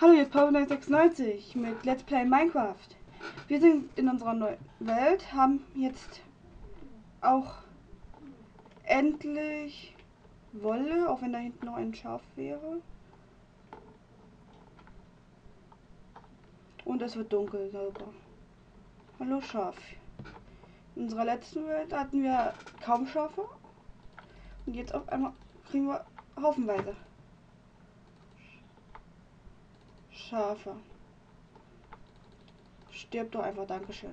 Hallo, jetzt Power96 mit Let's Play Minecraft. Wir sind in unserer neuen Welt, haben jetzt auch endlich Wolle, auch wenn da hinten noch ein Schaf wäre. Und es wird dunkel, sauber. Hallo Schaf. In unserer letzten Welt hatten wir kaum Schafe. Und jetzt auf einmal kriegen wir haufenweise. Schafe. Stirb doch einfach, Dankeschön.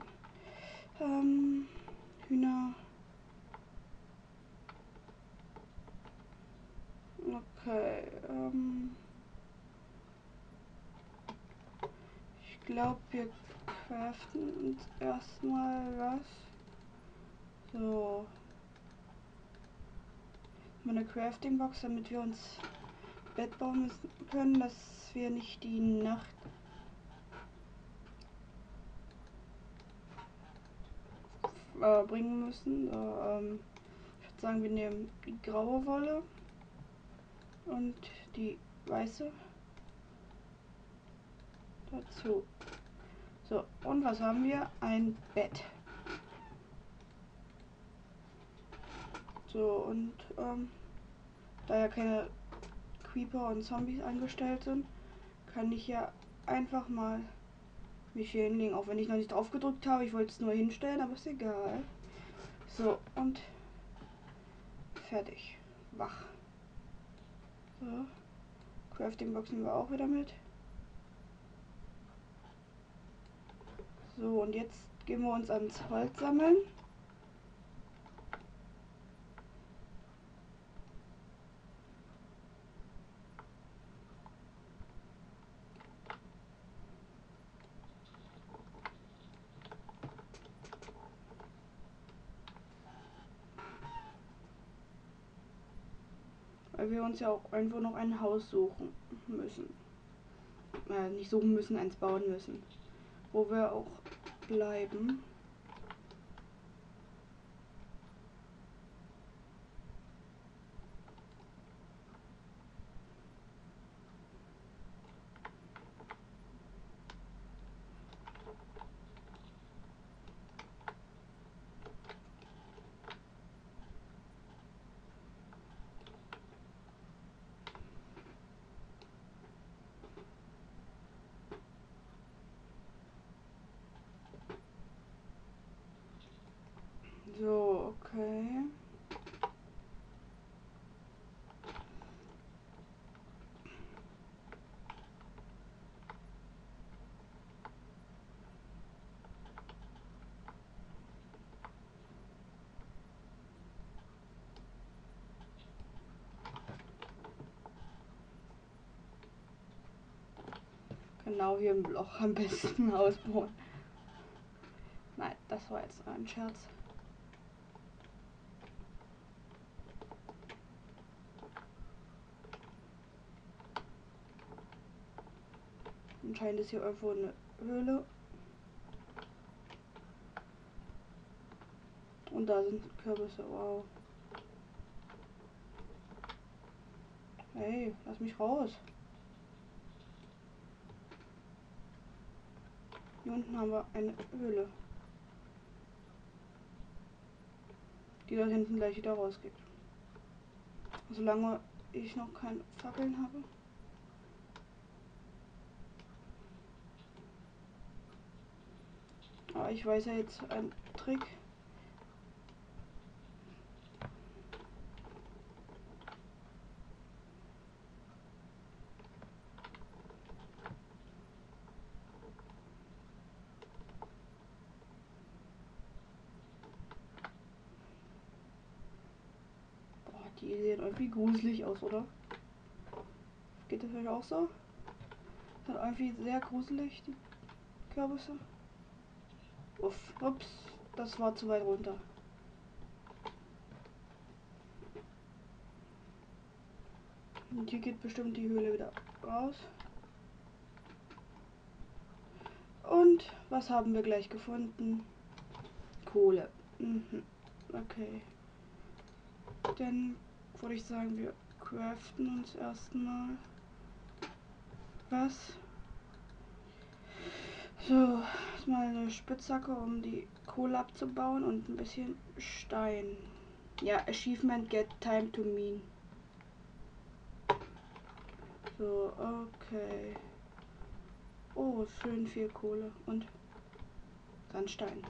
Ähm, Hühner. Okay, ähm. Ich glaube, wir craften uns erstmal was. So. Meine Crafting Box, damit wir uns Bett bauen können, dass wir nicht die Nacht äh, bringen müssen. So, ähm, ich würde sagen, wir nehmen die graue Wolle und die weiße dazu. So, und was haben wir? Ein Bett. So, und ähm, da ja keine Creeper und Zombies angestellt sind, kann ich ja einfach mal mich hier hinlegen, auch wenn ich noch nicht drauf gedrückt habe. Ich wollte es nur hinstellen, aber ist egal. So, und fertig. Wach. So. Crafting Boxen wir auch wieder mit. So, und jetzt gehen wir uns ans Holz sammeln. Weil wir uns ja auch irgendwo noch ein Haus suchen müssen. Äh, nicht suchen müssen, eins bauen müssen. Wo wir auch bleiben. So, okay. Genau hier im Loch am besten ausbauen. Nein, das war jetzt ein Scherz. Anscheinend ist hier irgendwo eine Höhle. Und da sind Kürbisse, wow. Hey, lass mich raus. Hier unten haben wir eine Höhle. Die da hinten gleich wieder rausgeht. Solange ich noch keine Fackeln habe. Ich weiß ja jetzt einen Trick. Die sehen irgendwie gruselig aus, oder? Geht das euch auch so? Sind irgendwie sehr gruselig, die Kürbisse. Uff, ups, das war zu weit runter. Und hier geht bestimmt die Höhle wieder raus. Und was haben wir gleich gefunden? Kohle. Mhm. Okay. Dann würde ich sagen, wir craften uns erstmal was. So, jetzt mal eine Spitzhacke, um die Kohle abzubauen und ein bisschen Stein. Ja, Achievement Get Time to Mean. So, okay. Oh, schön viel Kohle und Sandstein.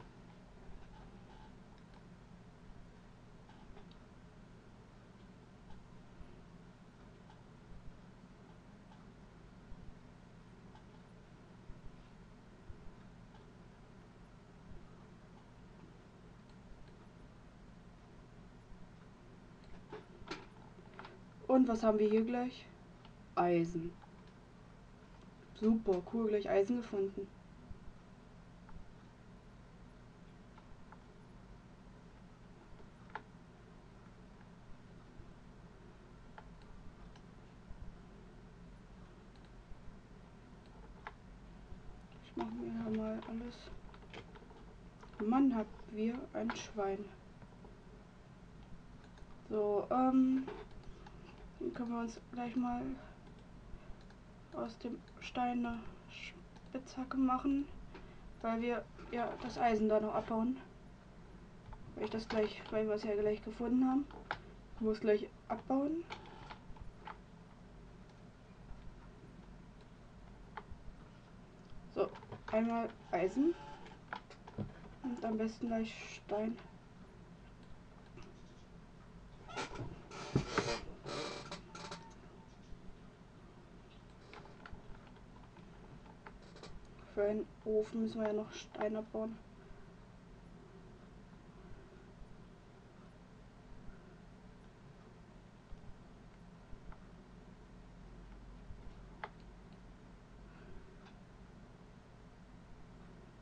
Und was haben wir hier gleich? Eisen. Super, cool, gleich Eisen gefunden. Ich mache mir mal alles. Mann, habt wir ein Schwein. So, ähm, dann können wir uns gleich mal aus dem Stein eine Spitzhacke machen, weil wir ja das Eisen da noch abbauen. Weil ich das gleich, weil wir es ja gleich gefunden haben. Ich muss gleich abbauen. So, einmal Eisen und am besten gleich Stein. Einen Ofen müssen wir ja noch Stein abbauen.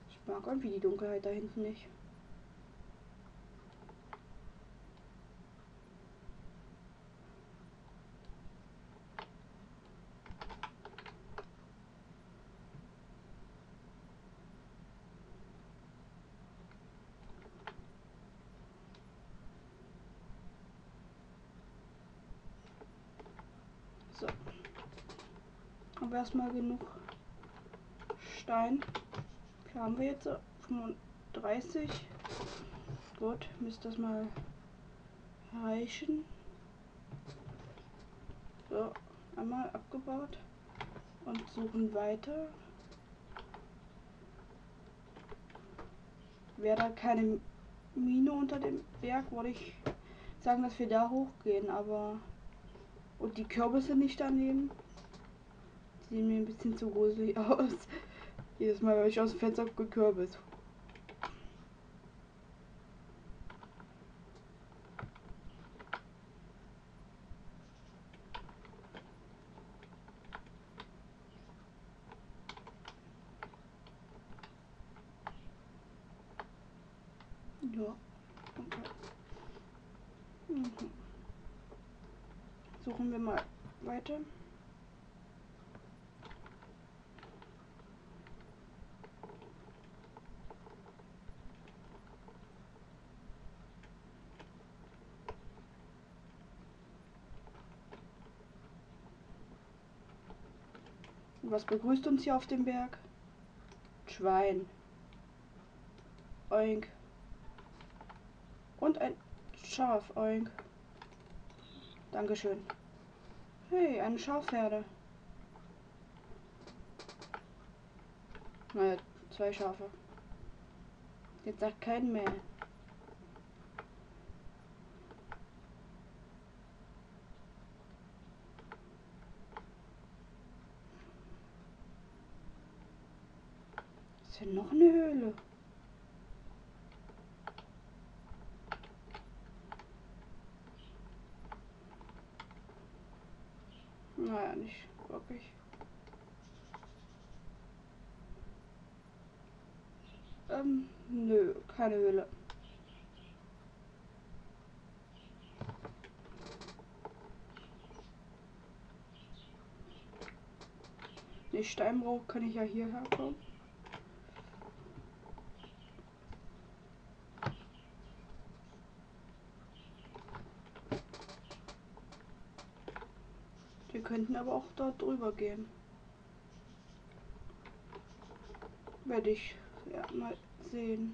Ich mag irgendwie die Dunkelheit da hinten nicht. So. Aber erstmal genug Stein. Wie haben wir jetzt? 35. Gut, müsste das mal reichen. So, einmal abgebaut und suchen weiter. Wäre da keine Mine unter dem Berg, würde ich sagen, dass wir da hochgehen, aber und die Kürbisse nicht daneben. Die sehen mir ein bisschen zu gruselig aus. Jedes Mal, wenn ich aus dem Fenster gucke, Kürbis. Ja. Okay. Mhm. Suchen wir mal weiter. Was begrüßt uns hier auf dem Berg? Schwein. Oink. Und ein Schaf. Oink. Dankeschön. Hey, eine Schafherde. Naja, zwei Schafe. Jetzt sagt kein mehr. Ist ja noch eine Höhle. Naja, nicht wirklich. Ähm, nö, keine Höhle. Nee, Steinbruch kann ich ja hierher kommen. Wir könnten aber auch dort drüber gehen. Werde ich ja mal sehen.